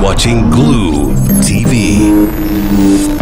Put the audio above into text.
watching Glue TV.